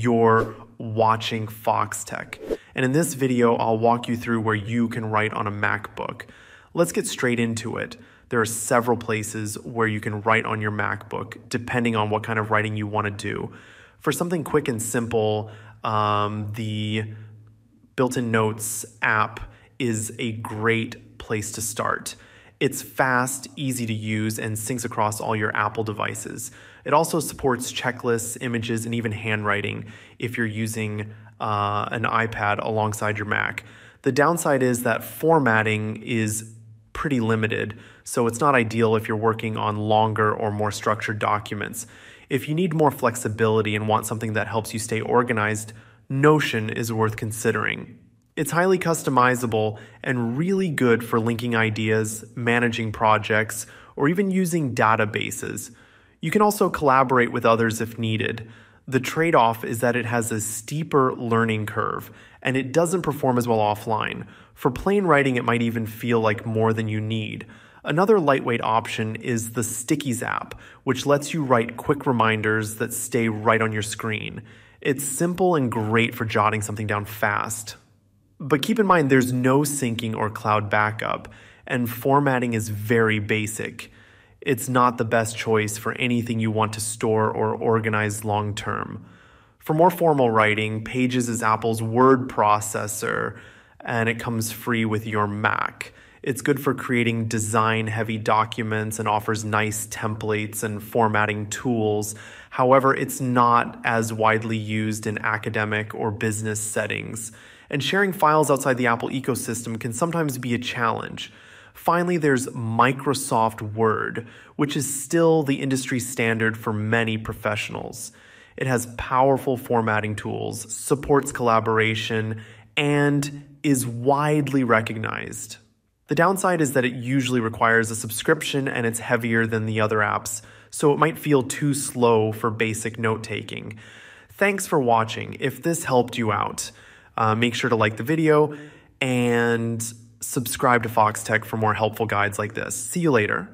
you're watching Foxtecc. And in this video, I'll walk you through where you can write on a MacBook. Let's get straight into it. There are several places where you can write on your MacBook, depending on what kind of writing you want to do. For something quick and simple, um, the built in notes app is a great place to start. It's fast, easy to use, and syncs across all your Apple devices. It also supports checklists, images, and even handwriting if you're using uh, an iPad alongside your Mac. The downside is that formatting is pretty limited, so it's not ideal if you're working on longer or more structured documents. If you need more flexibility and want something that helps you stay organized, Notion is worth considering. It's highly customizable and really good for linking ideas, managing projects, or even using databases. You can also collaborate with others if needed. The trade off is that it has a steeper learning curve and it doesn't perform as well offline. For plain writing, it might even feel like more than you need. Another lightweight option is the Stickies app, which lets you write quick reminders that stay right on your screen. It's simple and great for jotting something down fast. But keep in mind, there's no syncing or cloud backup, and formatting is very basic. It's not the best choice for anything you want to store or organize long term. For more formal writing, Pages is Apple's word processor, and it comes free with your Mac. It's good for creating design heavy documents and offers nice templates and formatting tools. However, it's not as widely used in academic or business settings and sharing files outside the Apple ecosystem can sometimes be a challenge. Finally, there's Microsoft Word, which is still the industry standard for many professionals. It has powerful formatting tools, supports collaboration, and is widely recognized. The downside is that it usually requires a subscription and it's heavier than the other apps, so it might feel too slow for basic note taking. Thanks for watching. If this helped you out, uh, make sure to like the video and subscribe to Foxtecc for more helpful guides like this. See you later.